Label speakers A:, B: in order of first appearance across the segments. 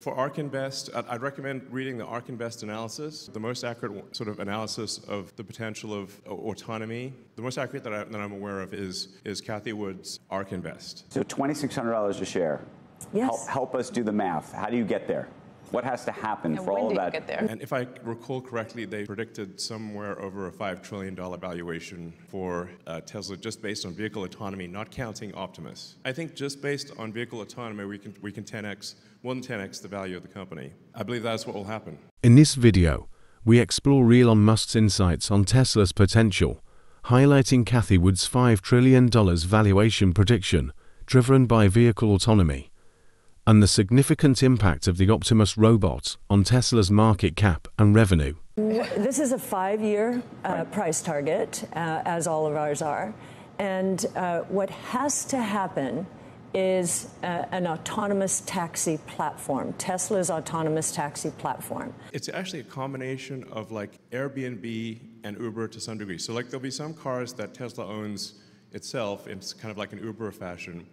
A: For ARK Invest, I'd I'd recommend reading the ARK Invest analysis, the most accurate sort of analysis of the potential of uh, autonomy. The most accurate that, I, that I'm aware of is, is Cathie Wood's ARK Invest.
B: So $2,600 a share.
C: Yes.
B: Help, help us do the math. How do you get there? What has to happen
D: And
B: for all of
D: you
B: that?
D: get there?
A: And if I recall correctly, they predicted somewhere over a $5 trillion valuation for uh, Tesla just based on vehicle autonomy, not counting Optimus. I think just based on vehicle autonomy, we can, we can 10x, more than 10x the value of the company. I believe that's what will happen.
E: In this video, we explore Elon Musk's insights on Tesla's potential, highlighting Cathie Wood's $5 trillion valuation prediction driven by vehicle autonomy, and the significant impact of the Optimus robot on Tesla's market cap and revenue.
C: This is a five-year uh, price target, uh, as all of ours are. And uh, what has to happen is uh, an autonomous taxi platform, Tesla's autonomous taxi platform.
A: It's actually a combination of like Airbnb and Uber to some degree. So like there'll be some cars that Tesla owns itself, it's kind of like an Uber fashion.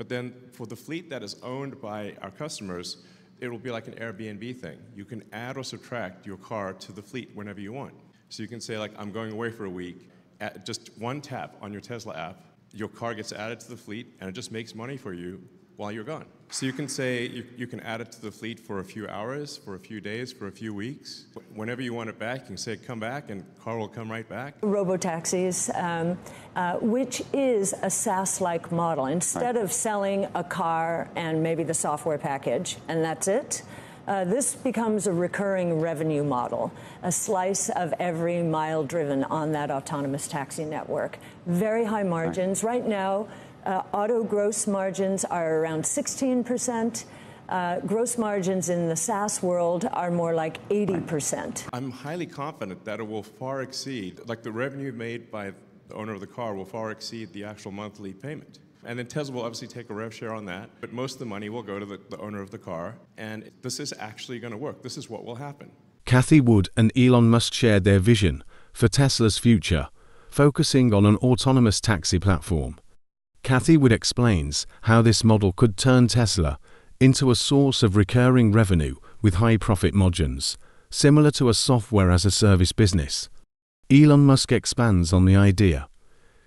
A: But then for the fleet that is owned by our customers, it will be like an Airbnb thing. You can add or subtract your car to the fleet whenever you want. So you can say like, I'm going away for a week. At just one tap on your Tesla app, your car gets added to the fleet and it just makes money for you while you're gone. So you can say you, you can add it to the fleet for a few hours, for a few days, for a few weeks. Whenever you want it back, you can say come back and car will come right back.
C: robotaxis, um, uh, which is a SaaS-like model. Instead of selling a car and maybe the software package, and that's it, uh, this becomes a recurring revenue model, a slice of every mile driven on that autonomous taxi network. Very high margins. Right now, uh, auto gross margins are around 16%. Uh, gross margins in the SaaS world are more like 80%.
A: I'm highly confident that it will far exceed, like the revenue made by the owner of the car will far exceed the actual monthly payment. And then Tesla will obviously take a rev share on that, but most of the money will go to the, the owner of the car. And this is actually going to work. This is what will happen.
E: Cathie Wood and Elon Musk shared their vision for Tesla's future, focusing on an autonomous taxi platform. Cathie Wood explains how this model could turn Tesla into a source of recurring revenue with high profit margins, similar to a software as a service business. Elon Musk expands on the idea,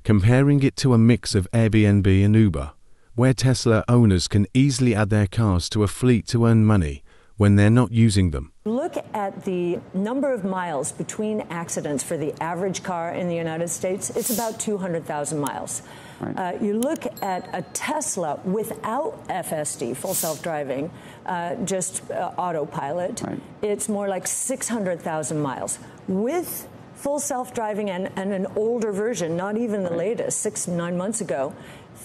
E: comparing it to a mix of Airbnb and Uber, where Tesla owners can easily add their cars to a fleet to earn money when they're not using them.
C: Look at the number of miles between accidents for the average car in the United States. It's about 200,000 miles. Uh, you look at a Tesla without FSD, full self driving, uh, just uh, autopilot,
B: Right.
C: it's more like 600,000 miles. With full self driving and, and an older version, not even the latest, six, nine months ago,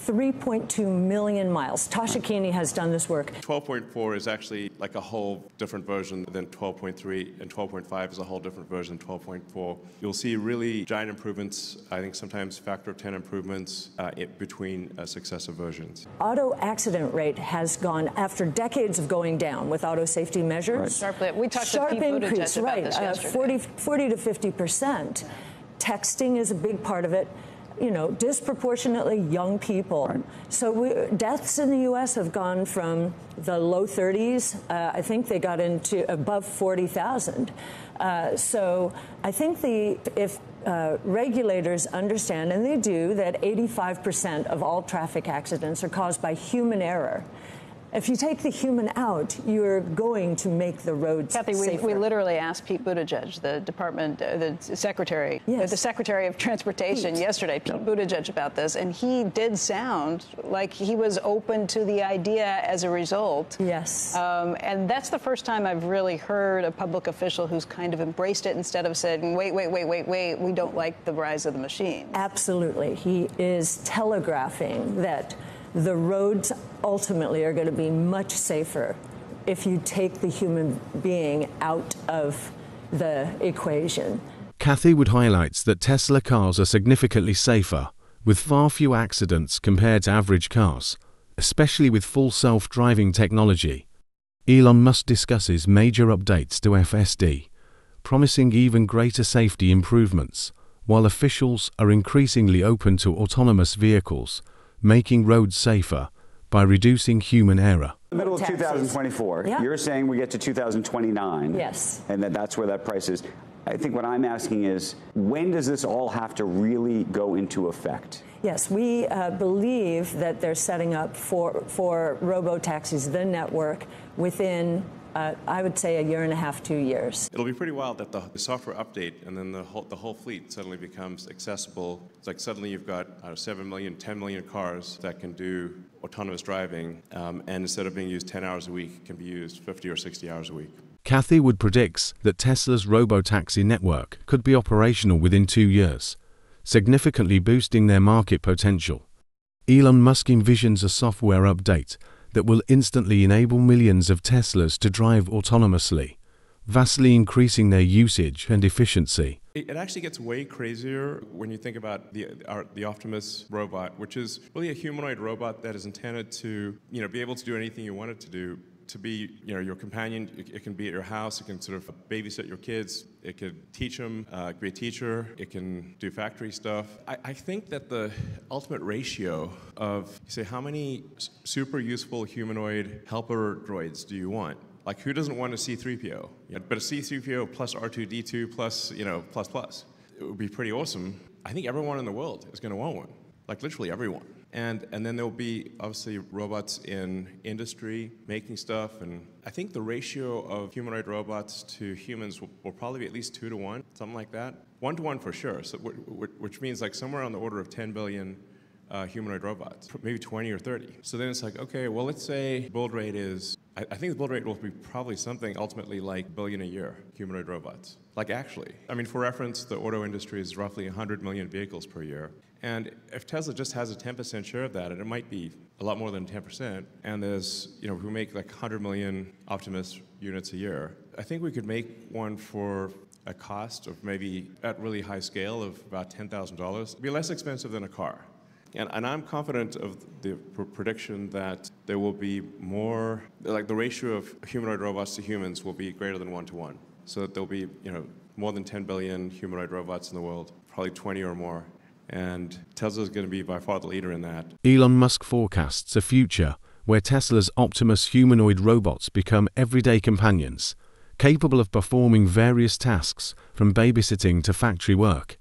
C: 3.2 million miles. Tasha Keeney has done this work.
A: 12.4 is actually like a whole different version than 12.3, and 12.5 is a whole different version than 12.4. You'll see really giant improvements, I think sometimes factor of 10 improvements uh, in between uh, successive versions.
C: Auto accident rate has gone after decades of going down with auto safety measures.
D: Sharply. We talked to
C: Sharp
D: Pete Buttigieg
C: increase,
D: about
C: right?
D: this
C: uh, 40, 40 to 50 percent. Texting is a big part of it. You know, disproportionately young people. So we, deaths in the U.S. have gone from the low 30s. Uh, I think they got into above 40,000. Uh, so I think the if uh, regulators understand, and they do, that 85% of all traffic accidents are caused by human error. If you take the human out, you're going to make the roads
D: Cathie, we,
C: safer.
D: we literally asked Pete Buttigieg, the department, uh, the secretary, uh, the secretary of transportation
C: Pete.
D: yesterday, Pete Buttigieg, about this, and he did sound like he was open to the idea as a result.
C: Yes.
D: Um, and that's the first time I've really heard a public official who's kind of embraced it instead of saying, wait, wait, wait, wait, wait, we don't like the rise of the machine.
C: Absolutely. He is telegraphing that the roads ultimately are going to be much safer if you take the human being out of the equation.
E: Cathie Wood highlights that Tesla cars are significantly safer, with far fewer accidents compared to average cars, especially with full self driving technology. Elon Musk discusses major updates to FSD, promising even greater safety improvements, while officials are increasingly open to autonomous vehicles, making roads safer by reducing human error.
B: The middle of
C: taxis.
B: 2024.
C: Yeah.
B: You're saying we get to 2029.
C: Yes.
B: And that that's where that price is. I think what I'm asking is when does this all have to really go into effect?
C: Yes, we uh, believe that they're setting up for, for robo-taxis, the network, within, uh, I would say, a year and a half, two years.
A: It'll be pretty wild that the, the software update and then the whole, the whole fleet suddenly becomes accessible. It's like suddenly you've got uh, 7 million, 10 million cars that can do autonomous driving, um, and instead of being used 10 hours a week, can be used 50 or 60 hours a week.
E: Cathie Wood predicts that Tesla's robotaxi network could be operational within two years, significantly boosting their market potential. Elon Musk envisions a software update that will instantly enable millions of Teslas to drive autonomously, vastly increasing their usage and efficiency.
A: It actually gets way crazier when you think about the our, the Optimus robot, which is really a humanoid robot that is intended to you know be able to do anything you want it to do. To be you know your companion, it, it can be at your house. It can sort of babysit your kids. It could teach them, uh, be a teacher. It can do factory stuff. I, I think that the ultimate ratio of say how many super useful humanoid helper droids do you want? Like, who doesn't want a C3PO? You but a C3PO plus R2D2 plus, you know, plus plus. It would be pretty awesome. I think everyone in the world is going to want one. Like, literally everyone. And, and then there'll be obviously robots in industry making stuff. And I think the ratio of humanoid robots to humans will, will probably be at least two to one, something like that. One to one for sure. So, wh- wh- which means like somewhere on the order of 10 billion uh, humanoid robots, maybe 20 or 30. So then it's like, okay, well, let's say build rate is, I, I think the build rate will be probably something ultimately like billion a year humanoid robots. Like actually. I mean, for reference, the auto industry is roughly 100 million vehicles per year. And if Tesla just has a 10% share of that, and it might be a lot more than 10%, and there's, you know, we make like 100 million Optimus units a year, I think we could make one for a cost of maybe at really high scale of about $10,000. It'd be less expensive than a car. And, and I'm confident of the pr- prediction that there will be more, like the ratio of humanoid robots to humans will be greater than one to one. So that there'll be, you know, more than 10 billion humanoid robots in the world, probably 20 or more. And Tesla is going to be by far the leader in that.
E: Elon Musk forecasts a future where Tesla's Optimus humanoid robots become everyday companions, capable of performing various tasks from babysitting to factory work.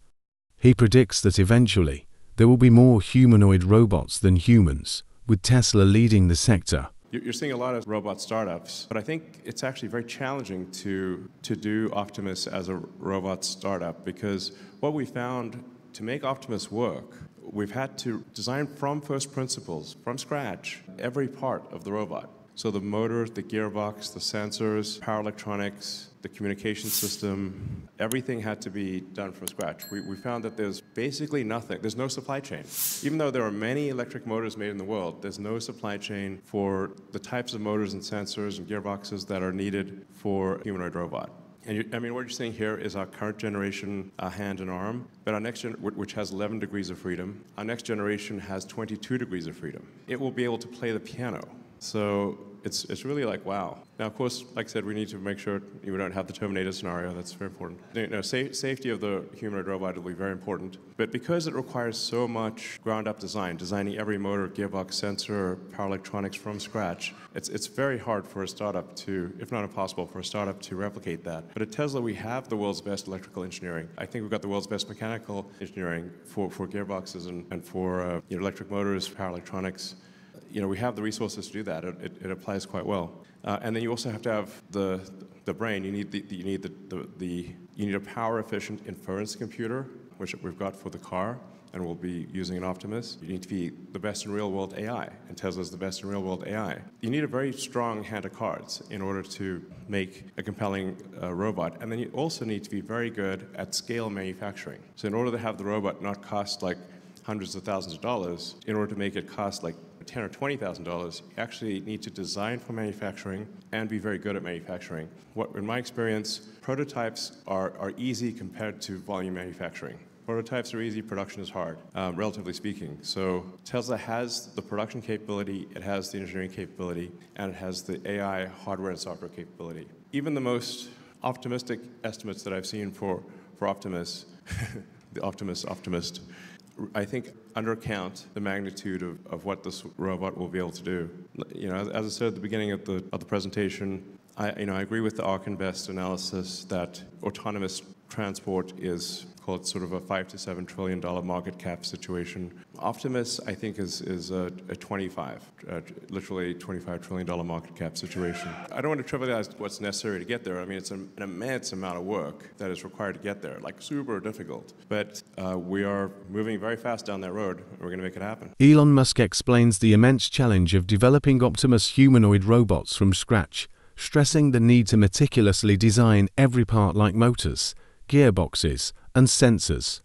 E: He predicts that eventually there will be more humanoid robots than humans, with Tesla leading the sector.
A: You- You're seeing a lot of robot startups, but I think it's actually very challenging to, to do Optimus as a robot startup because what we found to make Optimus work, we've had to design from first principles, from scratch, every part of the robot. So the motor, the gearbox, the sensors, power electronics, the communication system, everything had to be done from scratch. We, we found that there's basically nothing, there's no supply chain. Even though there are many electric motors made in the world, there's no supply chain for the types of motors and sensors and gearboxes that are needed for a humanoid robot. And you, I mean, what you're seeing here is our current generation uh, hand and arm, but our next gen, which has 11 degrees of freedom, our next generation has 22 degrees of freedom. It will be able to play the piano. So it's, it's really like, wow. Now, of course, like I said, we need to make sure we don't have the Terminator scenario. That's very important. You know, sa- safety of the humanoid robot will be very important. But because it requires so much ground up design, designing every motor, gearbox, sensor, power electronics from scratch, it's, it's very hard for a startup to, if not impossible, for a startup to replicate that. But at Tesla, we have the world's best electrical engineering. I think we've got the world's best mechanical engineering for, for gearboxes and, and for uh, you know, electric motors, power electronics you know, we have the resources to do that. It, it, it applies quite well. Uh, and then you also have to have the, the brain. You need the, the you need the, the, the you need a power efficient inference computer, which we've got for the car, and we'll be using an Optimus. You need to be the best in real world AI, and Tesla's the best in real world AI. You need a very strong hand of cards in order to make a compelling uh, robot. And then you also need to be very good at scale manufacturing. So in order to have the robot not cost like hundreds of thousands of dollars, in order to make it cost like ten or twenty thousand dollars, you actually need to design for manufacturing and be very good at manufacturing. What, in my experience, prototypes are, are easy compared to volume manufacturing. Prototypes are easy, production is hard, um, relatively speaking. So Tesla has the production capability, it has the engineering capability, and it has the AI hardware and software capability. Even the most optimistic estimates that I've seen for, for Optimus, the Optimus optimist, I think undercount the magnitude of, of what this robot will be able to do. You know, as, I said at the beginning of the, of the presentation, I, you know, I agree with the ARK Invest analysis that autonomous transport is called sort of a five to seven trillion dollar market cap situation. Optimus, I think, is is a, a 25, uh, literally 25 trillion dollar market cap situation. I don't want to trivialize what's necessary to get there. I mean, it's an, an immense amount of work that is required to get there, like super difficult. But uh, we are moving very fast down that road, and we're going to make it happen.
E: Elon Musk explains the immense challenge of developing Optimus humanoid robots from scratch stressing the need to meticulously design every part like motors, gearboxes, and sensors.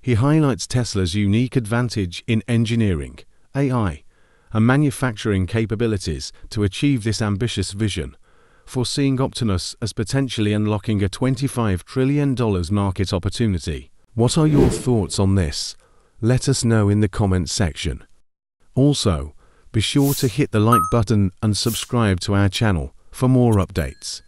E: He highlights Tesla's unique advantage in engineering, AI, and manufacturing capabilities to achieve this ambitious vision, foreseeing Optimus as potentially unlocking a $25 trillion market opportunity. What are your thoughts on this? Let us know in the comments section. Also, be sure to hit the like button and subscribe to our channel for more updates.